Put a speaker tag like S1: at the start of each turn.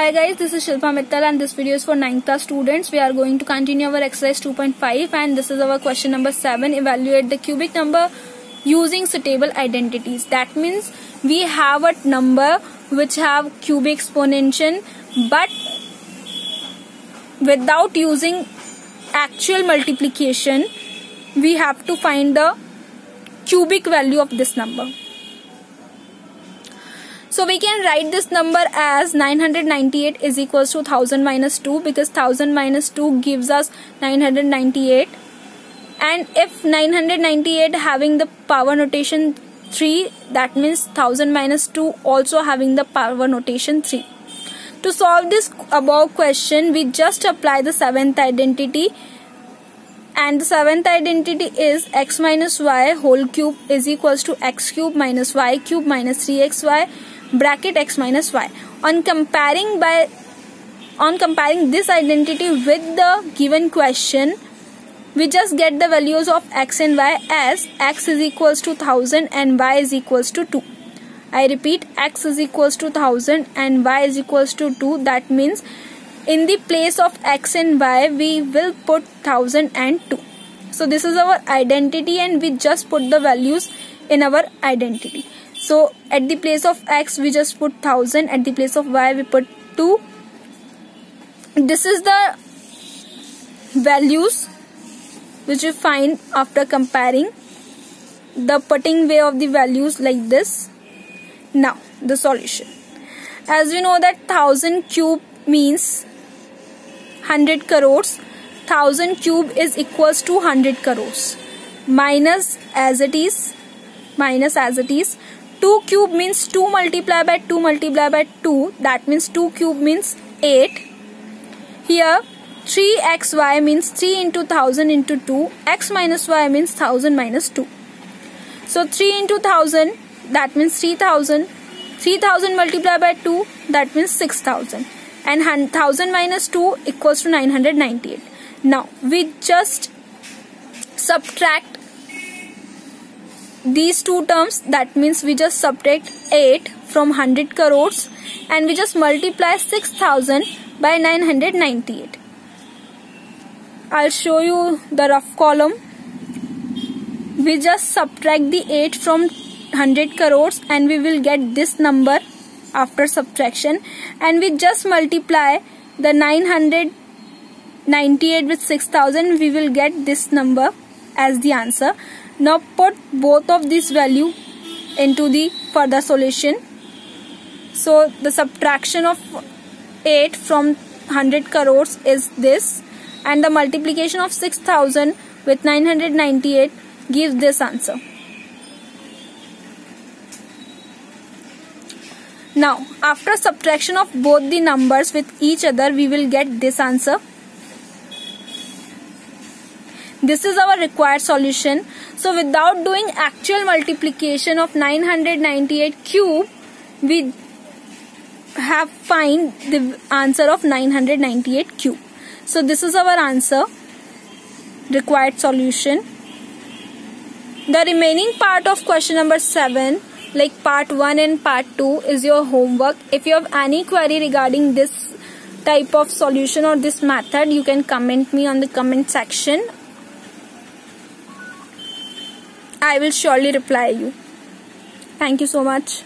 S1: Hi guys, this is Shilpa Mittal and this video is for 9th class students. We are going to continue our exercise 2.5 and this is our question number 7. Evaluate the cubic number using suitable identities. That means we have a number which have cubic exponential but without using actual multiplication we have to find the cubic value of this number. So we can write this number as 998 is equals to 1000 minus 2 because 1000 minus 2 gives us 998 and if 998 having the power notation 3 that means 1000 minus 2 also having the power notation 3. To solve this above question we just apply the seventh identity. And the seventh identity is x minus y whole cube is equals to x cube minus y cube minus 3xy bracket x minus y. On comparing by on comparing this identity with the given question we just get the values of x and y as x is equals to 1000 and y is equals to 2. I repeat x is equals to 1000 and y is equals to 2 that means in the place of x and y we will put 1000 and 2 so this is our identity and we just put the values in our identity so at the place of x we just put 1000 at the place of y we put 2 this is the values which we find after comparing the putting way of the values like this. Now the solution. As we know that 1000 cube means 100 crores. 1000 cube is equals to 100 crores. Minus as it is minus as it is 2 cube means 2 multiply by 2 multiply by 2 that means 2 cube means 8 here 3xy means 3 into 1000 into 2 x minus y means 1000 minus 2 so 3 into 1000 that means 3000 3000 multiplied by 2 that means 6000 and 1000 minus 2 equals to 998. Now we just subtract these two terms that means we just subtract 8 from 100 crores and we just multiply 6000 by 998. I'll show you the rough column. We just subtract the 8 from 100 crores and we will get this number after subtraction and we just multiply the 998 with 6000 we will get this number as the answer now put both of these value into the further solution. So the subtraction of 8 from 100 crores is this. And the multiplication of 6000 with 998 gives this answer. Now, after subtraction of both the numbers with each other, we will get this answer. This is our required solution. So, without doing actual multiplication of 998 cube, we have find the answer of 998 cube. So, this is our answer, required solution. The remaining part of question number 7 like part 1 and part 2 is your homework if you have any query regarding this type of solution or this method you can comment me on the comment section I will surely reply you. Thank you so much